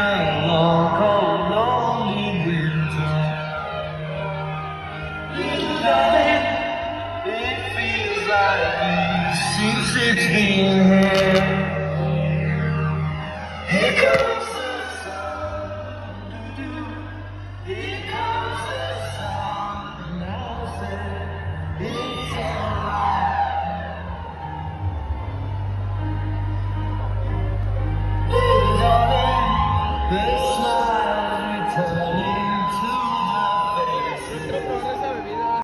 night, long cold, lonely winter. Darling, it feels like since it's been here. Here comes the sun, here comes the sun, and I'll say. Deus não